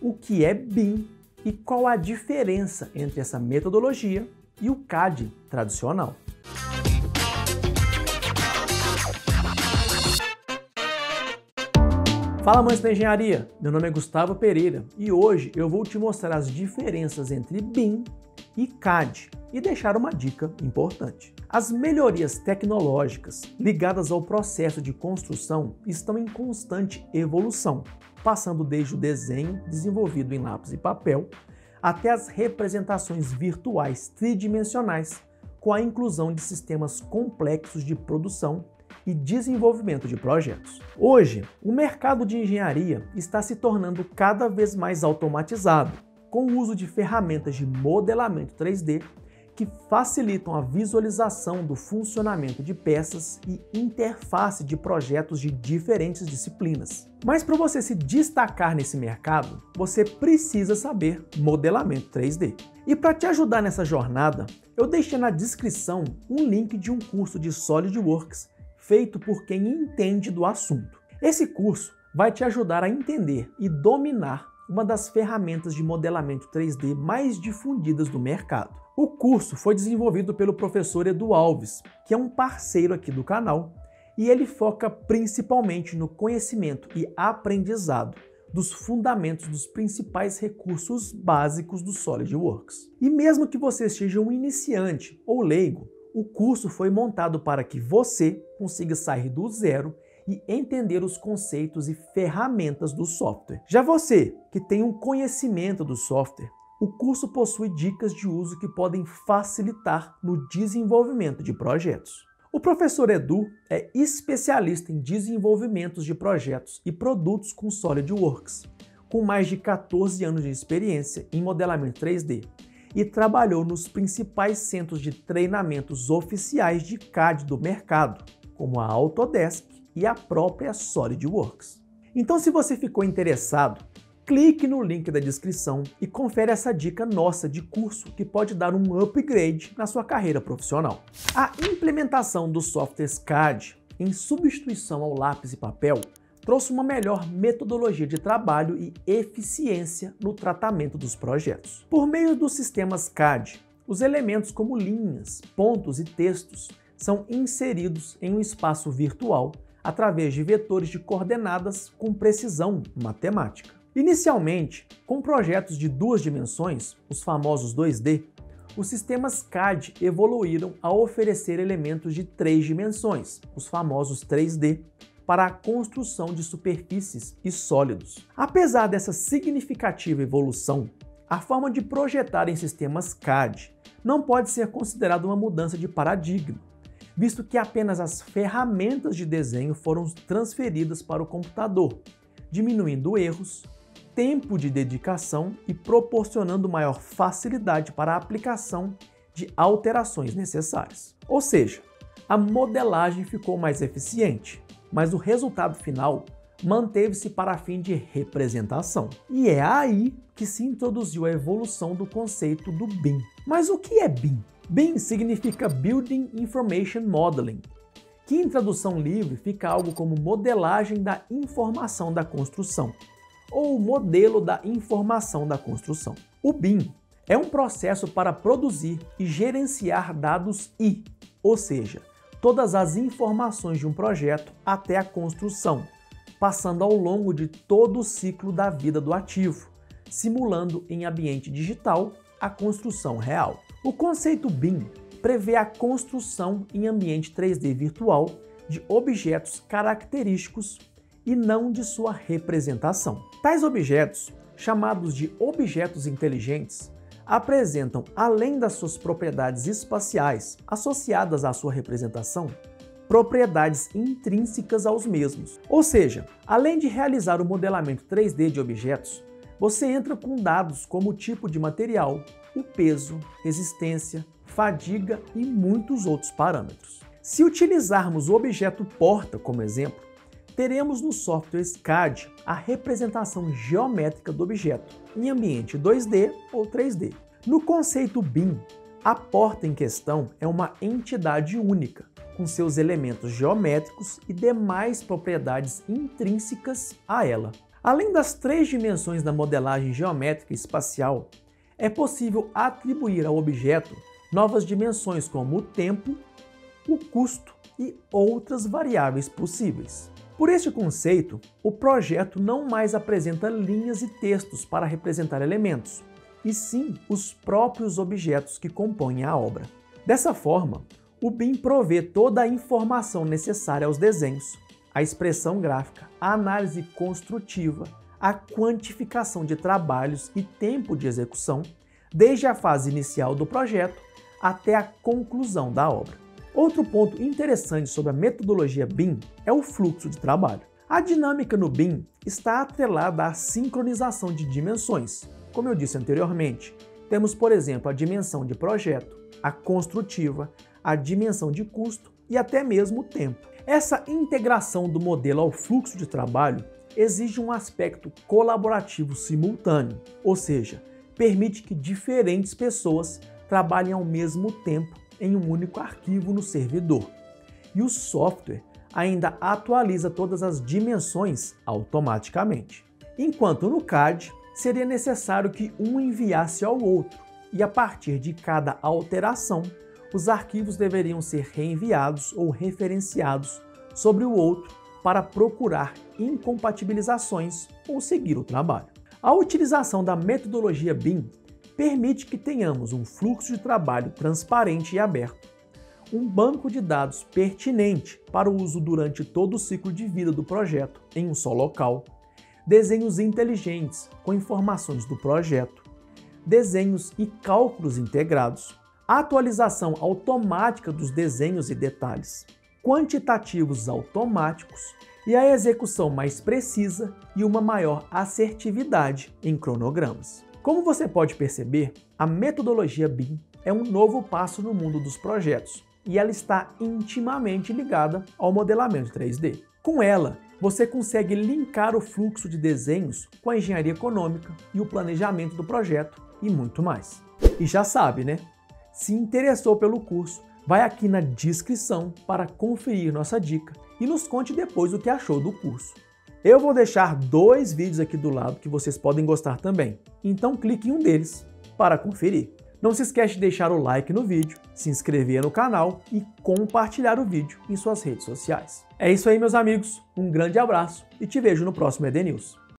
o que é BIM e qual a diferença entre essa metodologia e o CAD tradicional. Fala amantes da engenharia, meu nome é Gustavo Pereira e hoje eu vou te mostrar as diferenças entre BIM e CAD e deixar uma dica importante. As melhorias tecnológicas ligadas ao processo de construção estão em constante evolução, passando desde o desenho desenvolvido em lápis e papel até as representações virtuais tridimensionais, com a inclusão de sistemas complexos de produção e desenvolvimento de projetos. Hoje, o mercado de engenharia está se tornando cada vez mais automatizado, com o uso de ferramentas de modelamento 3D que facilitam a visualização do funcionamento de peças e interface de projetos de diferentes disciplinas. Mas para você se destacar nesse mercado, você precisa saber modelamento 3D. E para te ajudar nessa jornada, eu deixei na descrição um link de um curso de SolidWorks feito por quem entende do assunto. Esse curso vai te ajudar a entender e dominar uma das ferramentas de modelamento 3D mais difundidas do mercado. O curso foi desenvolvido pelo professor Edu Alves, que é um parceiro aqui do canal, e ele foca principalmente no conhecimento e aprendizado dos fundamentos dos principais recursos básicos do SolidWorks. E mesmo que você seja um iniciante ou leigo, o curso foi montado para que você consiga sair do zero e entender os conceitos e ferramentas do software. Já você, que tem um conhecimento do software, o curso possui dicas de uso que podem facilitar no desenvolvimento de projetos. O professor Edu é especialista em desenvolvimentos de projetos e produtos com SolidWorks, com mais de 14 anos de experiência em modelamento 3D e trabalhou nos principais centros de treinamentos oficiais de CAD do mercado, como a Autodesk e a própria SolidWorks. Então, se você ficou interessado clique no link da descrição e confere essa dica nossa de curso que pode dar um upgrade na sua carreira profissional. A implementação do software CAD em substituição ao lápis e papel trouxe uma melhor metodologia de trabalho e eficiência no tratamento dos projetos. Por meio dos sistemas CAD, os elementos como linhas, pontos e textos são inseridos em um espaço virtual através de vetores de coordenadas com precisão matemática. Inicialmente, com projetos de duas dimensões, os famosos 2D, os sistemas CAD evoluíram a oferecer elementos de três dimensões, os famosos 3D, para a construção de superfícies e sólidos. Apesar dessa significativa evolução, a forma de projetar em sistemas CAD não pode ser considerada uma mudança de paradigma, visto que apenas as ferramentas de desenho foram transferidas para o computador, diminuindo erros, tempo de dedicação e proporcionando maior facilidade para a aplicação de alterações necessárias. Ou seja, a modelagem ficou mais eficiente, mas o resultado final manteve-se para fim de representação. E é aí que se introduziu a evolução do conceito do BIM. Mas o que é BIM? BIM significa Building Information Modeling, que em tradução livre fica algo como modelagem da informação da construção ou modelo da informação da construção. O BIM é um processo para produzir e gerenciar dados I, ou seja, todas as informações de um projeto até a construção, passando ao longo de todo o ciclo da vida do ativo, simulando em ambiente digital a construção real. O conceito BIM prevê a construção em ambiente 3D virtual de objetos característicos e não de sua representação. Tais objetos, chamados de objetos inteligentes, apresentam, além das suas propriedades espaciais associadas à sua representação, propriedades intrínsecas aos mesmos. Ou seja, além de realizar o modelamento 3D de objetos, você entra com dados como o tipo de material, o peso, resistência, fadiga e muitos outros parâmetros. Se utilizarmos o objeto porta como exemplo, teremos no software CAD a representação geométrica do objeto em ambiente 2D ou 3D. No conceito BIM, a porta em questão é uma entidade única, com seus elementos geométricos e demais propriedades intrínsecas a ela. Além das três dimensões da modelagem geométrica espacial, é possível atribuir ao objeto novas dimensões como o tempo, o custo e outras variáveis possíveis. Por este conceito, o projeto não mais apresenta linhas e textos para representar elementos, e sim os próprios objetos que compõem a obra. Dessa forma, o BIM provê toda a informação necessária aos desenhos, a expressão gráfica, a análise construtiva, a quantificação de trabalhos e tempo de execução, desde a fase inicial do projeto até a conclusão da obra. Outro ponto interessante sobre a metodologia BIM é o fluxo de trabalho. A dinâmica no BIM está atrelada à sincronização de dimensões. Como eu disse anteriormente, temos, por exemplo, a dimensão de projeto, a construtiva, a dimensão de custo e até mesmo o tempo. Essa integração do modelo ao fluxo de trabalho exige um aspecto colaborativo simultâneo, ou seja, permite que diferentes pessoas trabalhem ao mesmo tempo em um único arquivo no servidor. E o software ainda atualiza todas as dimensões automaticamente. Enquanto no CAD seria necessário que um enviasse ao outro, e a partir de cada alteração, os arquivos deveriam ser reenviados ou referenciados sobre o outro para procurar incompatibilizações ou seguir o trabalho. A utilização da metodologia BIM permite que tenhamos um fluxo de trabalho transparente e aberto, um banco de dados pertinente para o uso durante todo o ciclo de vida do projeto em um só local, desenhos inteligentes com informações do projeto, desenhos e cálculos integrados, atualização automática dos desenhos e detalhes, quantitativos automáticos e a execução mais precisa e uma maior assertividade em cronogramas. Como você pode perceber, a metodologia BIM é um novo passo no mundo dos projetos e ela está intimamente ligada ao modelamento 3D. Com ela, você consegue linkar o fluxo de desenhos com a engenharia econômica e o planejamento do projeto e muito mais. E já sabe, né? Se interessou pelo curso, vai aqui na descrição para conferir nossa dica e nos conte depois o que achou do curso. Eu vou deixar dois vídeos aqui do lado que vocês podem gostar também, então clique em um deles para conferir. Não se esqueça de deixar o like no vídeo, se inscrever no canal e compartilhar o vídeo em suas redes sociais. É isso aí, meus amigos. Um grande abraço e te vejo no próximo ED News.